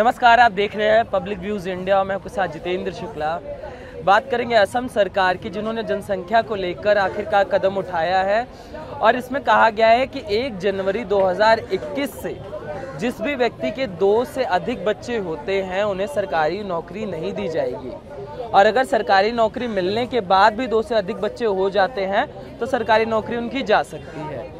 नमस्कार, आप देख रहे हैं पब्लिक व्यूज़ इंडिया मैं आपके साथ जितेंद्र शुक्ला। बात करेंगे असम सरकार की, जिन्होंने जनसंख्या को लेकर आखिरकार कदम उठाया है और इसमें कहा गया है कि 1 जनवरी 2021 से जिस भी व्यक्ति के दो से अधिक बच्चे होते हैं, उन्हें सरकारी नौकरी नहीं दी जाएगी। और अगर सरकारी नौकरी मिलने के बाद भी दो से अधिक बच्चे हो जाते हैं तो सरकारी नौकरी उनकी जा सकती है।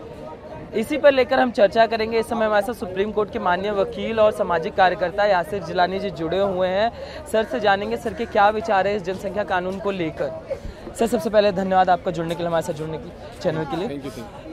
इसी पर लेकर हम चर्चा करेंगे। इस समय हमारे साथ सुप्रीम कोर्ट के मान्य वकील और सामाजिक कार्यकर्ता यासिर जिलानी जी जुड़े हुए हैं। सर से जानेंगे सर के क्या विचार है इस जनसंख्या कानून को लेकर? सर सबसे पहले धन्यवाद आपका जुड़ने के लिए हमारे साथ जुड़ने के चैनल के लिए।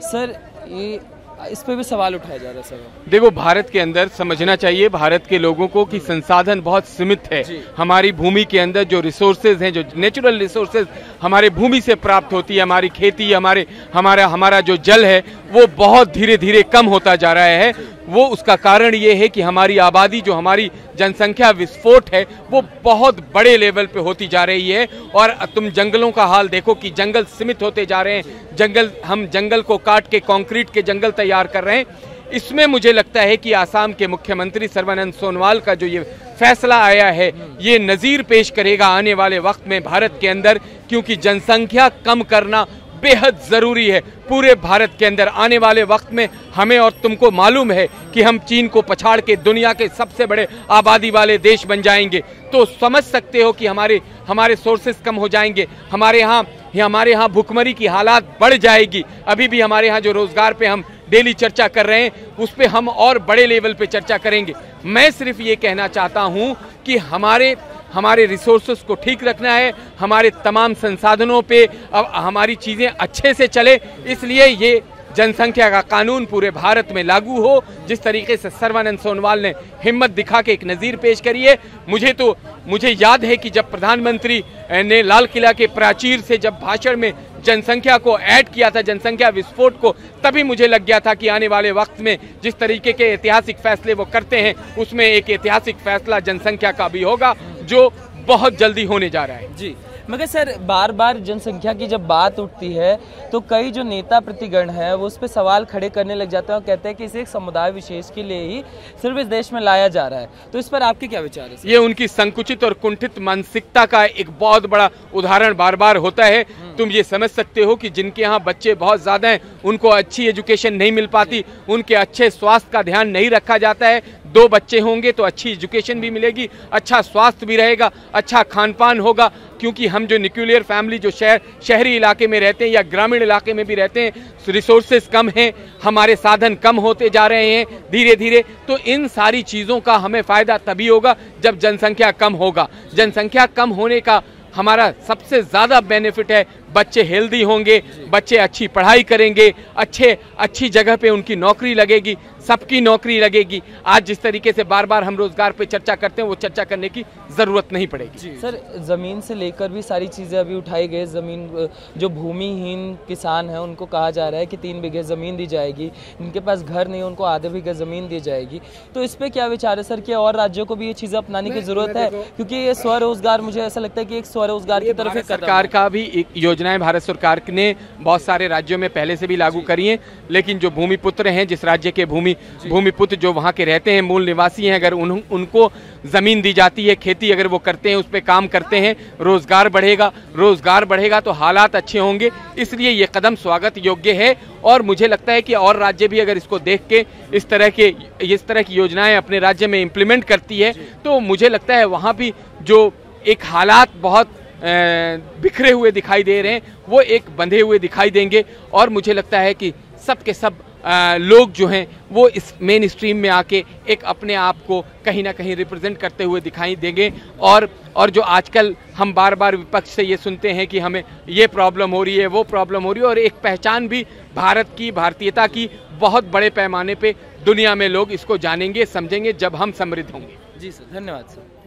सर ये इस पर भी सवाल उठाया जा रहा है सर। देखो भारत के अंदर समझना चाहिए भारत के लोगों को कि संसाधन बहुत सीमित है। हमारी भूमि के अंदर जो रिसोर्सेज हैं जो नेचुरल रिसोर्सेज हमारे भूमि से प्राप्त होती है हमारी खेती हमारे हमारा हमारा जो जल है वो बहुत धीरे धीरे कम होता जा रहा है। वो उसका कारण ये है कि हमारी आबादी जो हमारी जनसंख्या विस्फोट है, वो बहुत बड़े लेवल पे होती जा रही है। और तुम जंगलों का हाल देखो कि जंगल सीमित होते जा रहे हैं। जंगल, हम जंगल को काट के, कंक्रीट के जंगल तैयार कर रहे हैं। इसमें मुझे लगता है कि आसाम के मुख्यमंत्री सर्वानंद सोनवाल का जो ये फैसला आया है, ये नज़ीर पेश करेगा आने वाले वक्त में भारत के अंदर, क्योंकि जनसंख्या कम करना बेहद ज़रूरी है। पूरे भारत के अंदर आने वाले वक्त में हमें और तुमको मालूम है कि हम चीन को पछाड़ के दुनिया के सबसे बड़े आबादी वाले देश बन जाएँगे। तो समझ सकते हो कि हमारे हमारे सोर्सेस कम हो जाएँगे। हमारे यहाँ हमारे यहाँ भुखमरी की हालात बढ़ जाएगी। अभी भी हमारे यहाँ जो रोज़गार पे हम डेली चर्चा कर रहे हैं, उस पर हम और बड़े लेवल पे चर्चा करेंगे। मैं सिर्फ़ ये कहना चाहता हूँ कि हमारे हमारे रिसोर्सेस को ठीक रखना है, हमारे तमाम संसाधनों पे अब हमारी चीज़ें अच्छे से चले, इसलिए ये जनसंख्या का कानून पूरे भारत में लागू हो। जिस तरीके से सर्वानंद सोनवाल ने हिम्मत दिखा के एक नज़ीर पेश करी है, मुझे तो मुझे याद है कि जब प्रधानमंत्री ने लाल किला के प्राचीर से जब भाषण में जनसंख्या को ऐड किया था जनसंख्या विस्फोट को तभी मुझे लग गया था कि आने वाले वक्त में जिस तरीके के ऐतिहासिक फैसले वो करते हैं उसमें एक ऐतिहासिक फैसला जनसंख्या का भी होगा जो बहुत जल्दी होने जा रहा है। जी मगर सर बार बार जनसंख्या की जब बात उठती है तो कई जो नेता प्रतिगण है वो उस पर सवाल खड़े करने लग जाते हैं और कहते हैं कि इसे एक समुदाय विशेष के लिए ही सिर्फ़ इस देश में लाया जा रहा है। तो इस पर आपके क्या विचार है ये उनकी संकुचित और कुंठित मानसिकता का एक बहुत बड़ा उदाहरण बार बार होता है। तुम ये समझ सकते हो कि जिनके यहाँ बच्चे बहुत ज़्यादा हैं, उनको अच्छी एजुकेशन नहीं मिल पाती, उनके अच्छे स्वास्थ्य का ध्यान नहीं रखा जाता है। दो बच्चे होंगे तो अच्छी एजुकेशन भी मिलेगी अच्छा स्वास्थ्य भी रहेगा अच्छा खान पान होगा, क्योंकि हम जो न्यूक्लियर फैमिली, जो शहर, शहरी इलाके में रहते हैं या ग्रामीण इलाके में भी रहते हैं रिसोर्सेज कम हैं, हमारे साधन कम होते जा रहे हैं धीरे धीरे तो इन सारी चीज़ों का हमें फ़ायदा तभी होगा जब जनसंख्या कम होगा। जनसंख्या कम होने का हमारा सबसे ज़्यादा बेनिफिट है बच्चे हेल्दी होंगे बच्चे अच्छी पढ़ाई करेंगे अच्छे अच्छी जगह पे उनकी नौकरी लगेगी सबकी नौकरी लगेगी। आज जिस तरीके से बार बार हम रोज़गार पे चर्चा करते हैं वो चर्चा करने की ज़रूरत नहीं पड़ेगी। सर ज़मीन से लेकर भी सारी चीज़ें अभी उठाई गई ज़मीन जो भूमिहीन किसान है उनको कहा जा रहा है कि तीन बीघे ज़मीन दी जाएगी इनके पास घर नहीं उनको आधे बीघे ज़मीन दी जाएगी। तो इस पर क्या विचार है सर कि और राज्यों को भी ये चीज़ें अपनाने की ज़रूरत है? क्योंकि ये स्वरोजगार मुझे ऐसा लगता है कि एक स्वरोजगार की तरफ़ सरकार का भी एक योजनाएँ भारत सरकार ने बहुत सारे राज्यों में पहले से भी लागू करी है लेकिन जो भूमिपुत्र हैं जिस राज्य के भूमि भूमिपुत्र जो वहाँ के रहते हैं मूल निवासी हैं अगर उन, उनको ज़मीन दी जाती है खेती अगर वो करते हैं उस पर काम करते हैं रोज़गार बढ़ेगा रोज़गार बढ़ेगा तो हालात अच्छे होंगे इसलिए ये कदम स्वागत योग्य है और मुझे लगता है कि और राज्य भी अगर इसको देख के इस तरह के इस तरह की योजनाएँ अपने राज्य में इम्प्लीमेंट करती है तो मुझे लगता है वहाँ भी जो एक हालात बहुत बिखरे हुए दिखाई दे रहे हैं। वो एक बंधे हुए दिखाई देंगे और मुझे लगता है कि सब के सब आ, लोग जो हैं वो इस मेन स्ट्रीम में आके एक अपने आप को कहीं ना कहीं रिप्रेजेंट करते हुए दिखाई देंगे। और और जो आजकल हम बार बार विपक्ष से ये सुनते हैं कि हमें ये प्रॉब्लम हो रही है वो प्रॉब्लम हो रही है और एक पहचान भी भारत की भारतीयता की बहुत बड़े पैमाने पे दुनिया में लोग इसको जानेंगे समझेंगे जब हम समृद्ध होंगे। जी सर धन्यवाद सर।